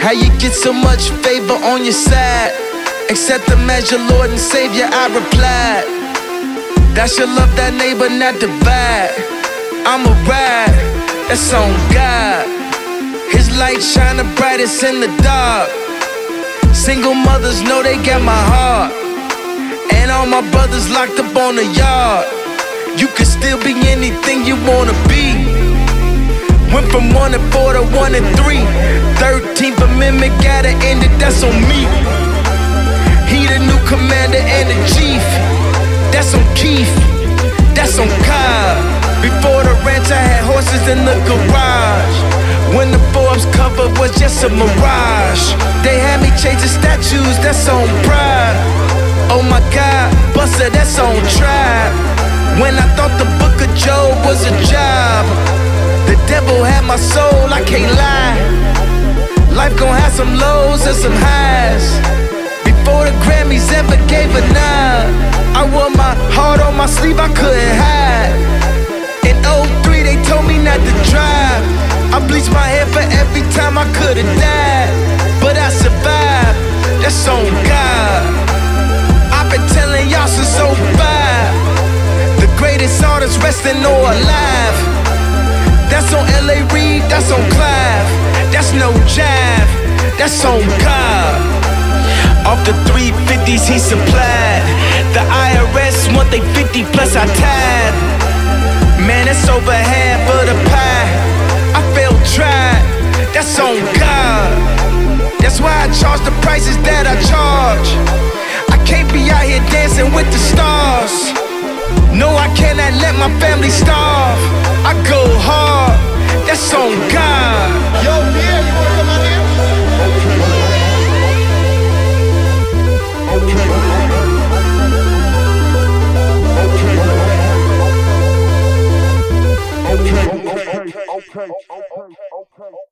How you get so much favor on your side? Accept as your Lord and Savior, I replied. That should love that neighbor, not divide. I'm a ride, that's on God. His light shine the brightest in the dark. Single mothers know they got my heart. And all my brothers locked up on the yard. You can still be anything you wanna be. Went from one and four to one and three. 13th Amendment gotta end it, that's on me. He the new commander and the chief. That's on Keith. That's on Cobb. Before the ranch, I had horses in the garage. When the Forbes cover was just a mirage. They had me chasing statues, that's on pride. Oh my God, Buster, that's on tribe. When I thought the book of Job was a job, devil had my soul, I can't lie. Life gon' have some lows and some highs. Before the Grammys ever gave a nod, I wore my heart on my sleeve, I couldn't hide. In 03, they told me not to drive. I bleached my hair for every time I could've died. But I survived, that's on God. I've been telling y'all since 05. The greatest artist resting or alive. That's on LA Reid, that's on Clive. That's no jive, that's on God. Off the 350s he supplied. The IRS want they 50 plus I tied. Man, it's over half of the pie. I felt tried, that's on God. That's why I charge the prices that I charge. I can't be out here dancing with the stars. No, I cannot let my family starve. I go hard, that's on God. Yo, Pi'erre, you wanna come out here? okay, okay, okay, okay.